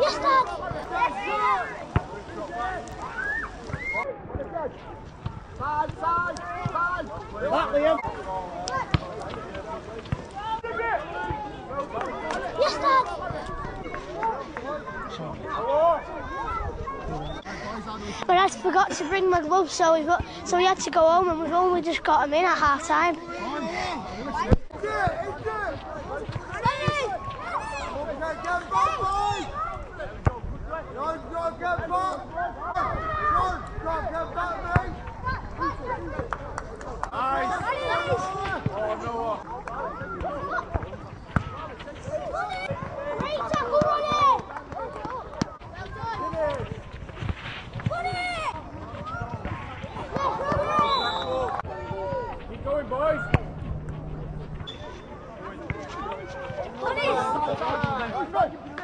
Yes, Dad. Side, side, side. Liam. Yes, Dad. But I forgot to bring my gloves, so we got, so we had to go home, and we've only just got them in at half time. What is?